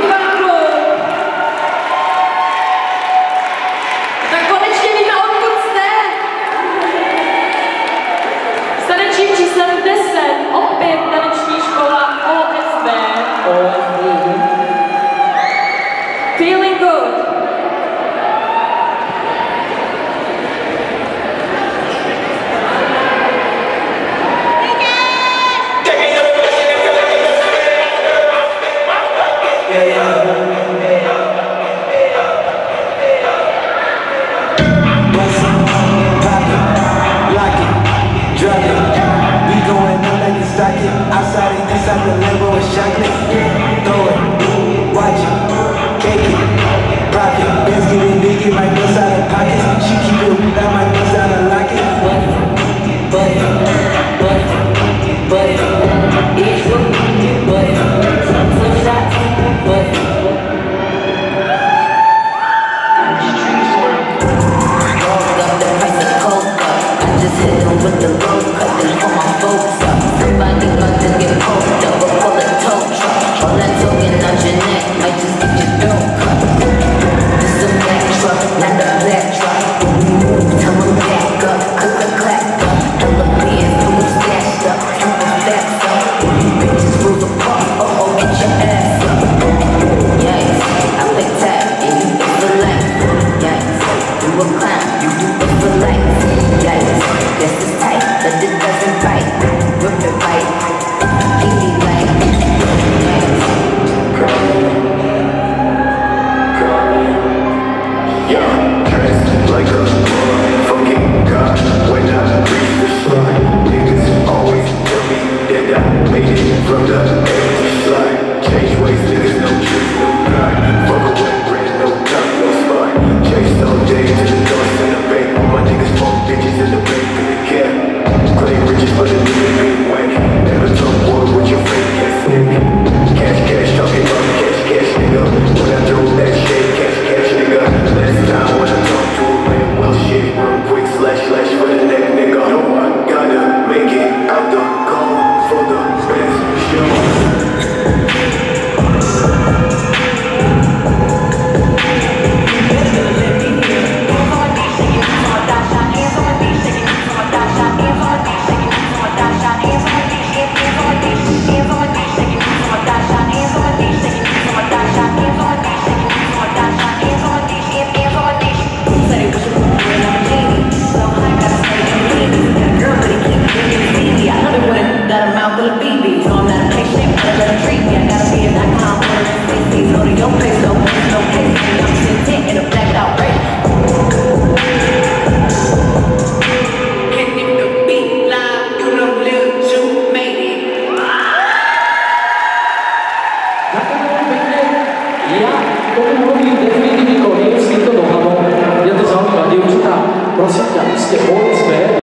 Fan You do it for life. Yikes. Yes,